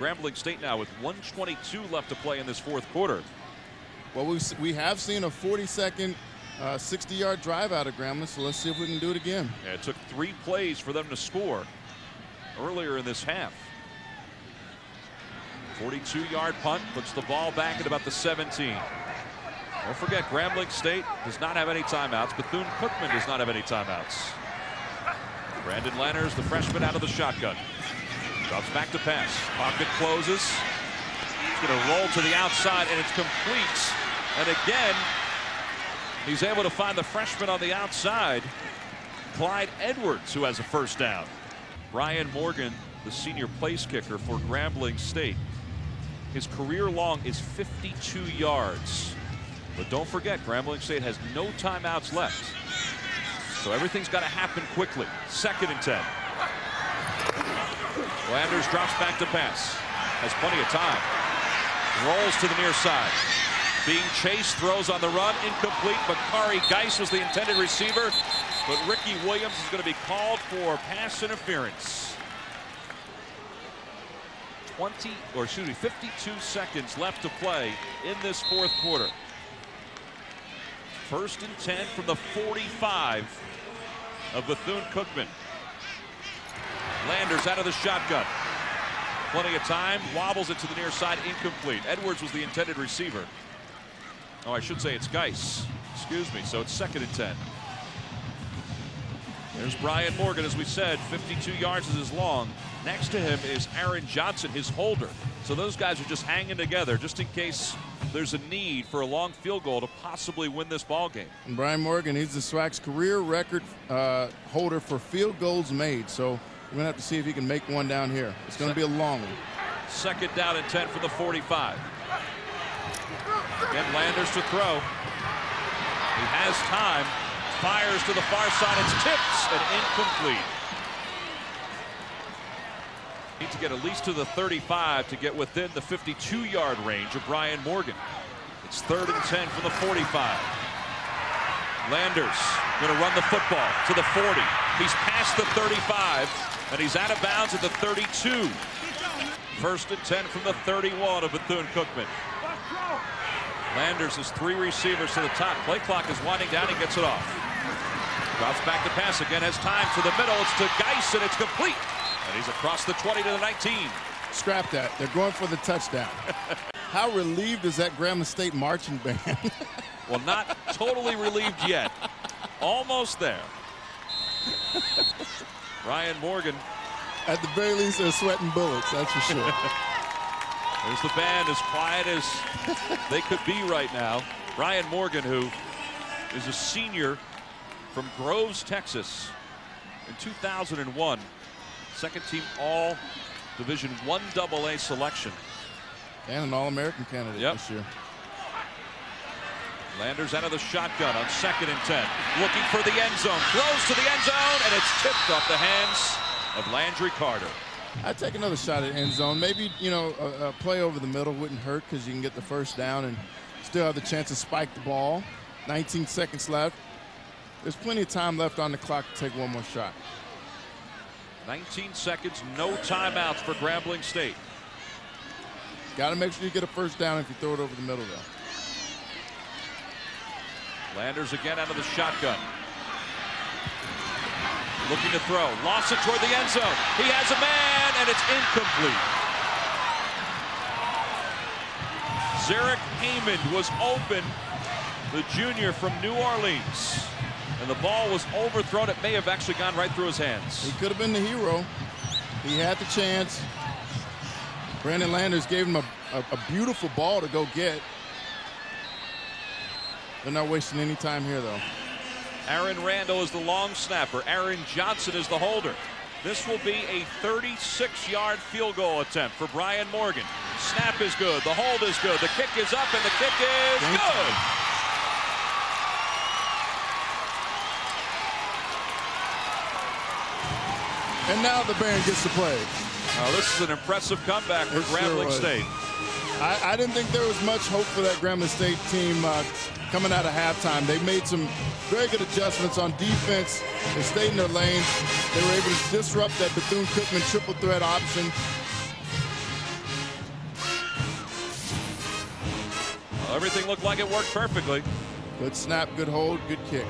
Grambling State now with 122 left to play in this fourth quarter. Well, we we have seen a 40-second, 60-yard uh, drive out of Grambling, so let's see if we can do it again. Yeah, it took three plays for them to score earlier in this half. 42-yard punt puts the ball back at about the 17. Don't forget, Grambling State does not have any timeouts. Bethune-Cookman does not have any timeouts. Brandon Landers, the freshman, out of the shotgun. Drops back to pass. Pocket closes. He's going to roll to the outside, and it's complete. And again, he's able to find the freshman on the outside, Clyde Edwards, who has a first down. Brian Morgan, the senior place kicker for Grambling State. His career long is 52 yards. But don't forget, Grambling State has no timeouts left. So everything's got to happen quickly. Second and 10. Landers drops back to pass. Has plenty of time. Rolls to the near side. Being chased, throws on the run, incomplete. But Kari Geis was the intended receiver. But Ricky Williams is going to be called for pass interference. 20, or excuse me, 52 seconds left to play in this fourth quarter. First and 10 from the 45 of Bethune-Cookman. Landers out of the shotgun. Plenty of time, wobbles it to the near side, incomplete. Edwards was the intended receiver. Oh, I should say it's Geis. Excuse me, so it's second and 10. There's Brian Morgan, as we said, 52 yards is his long. Next to him is Aaron Johnson, his holder. So those guys are just hanging together just in case there's a need for a long field goal to possibly win this ball game. And Brian Morgan, he's the SWAC's career record uh, holder for field goals made. So we're going to have to see if he can make one down here. It's going to be a long one. Second down and 10 for the 45. Again, Landers to throw. He has time. Fires to the far side. It's tipped and incomplete. Need to get at least to the 35 to get within the 52-yard range of Brian Morgan. It's third and 10 from the 45. Landers going to run the football to the 40. He's past the 35, and he's out of bounds at the 32. First and 10 from the 31 of Bethune-Cookman. Landers has three receivers to the top. Play clock is winding down. He gets it off. Drops back to pass again. Has time to the middle. It's to Geis, and it's complete. And he's across the 20 to the 19. Scrap that. They're going for the touchdown. How relieved is that Grambling State marching band? well, not totally relieved yet. Almost there. Brian Morgan. At the very least, they're sweating bullets, that's for sure. There's the band as quiet as they could be right now. Brian Morgan, who is a senior from Groves, Texas in 2001. Second team all Division One AA selection. And an All-American candidate yep. this year. Landers out of the shotgun on second and 10. Looking for the end zone. Throws to the end zone, and it's tipped off the hands of Landry Carter. I'd take another shot at end zone. Maybe, you know, a, a play over the middle wouldn't hurt because you can get the first down and still have the chance to spike the ball. 19 seconds left. There's plenty of time left on the clock to take one more shot. 19 seconds, no timeouts for Grambling State. Got to make sure you get a first down if you throw it over the middle, though. Landers again out of the shotgun. Looking to throw. Lost it toward the end zone. He has a man, and it's incomplete. Zarek Haymond was open, the junior from New Orleans. And the ball was overthrown. It may have actually gone right through his hands. He could have been the hero. He had the chance. Brandon Landers gave him a, a, a beautiful ball to go get. They're not wasting any time here, though. Aaron Randall is the long snapper. Aaron Johnson is the holder. This will be a 36-yard field goal attempt for Brian Morgan. Snap is good. The hold is good. The kick is up, and the kick is Thank good. You. And now the band gets to play. Oh, this is an impressive comeback for Grambling sure State. I, I, didn't think there was much hope for that Grambling State team uh, coming out of halftime. They made some very good adjustments on defense. They stayed in their lanes. They were able to disrupt that Bethune-Cookman triple threat option. Well, everything looked like it worked perfectly. Good snap, good hold, good kick.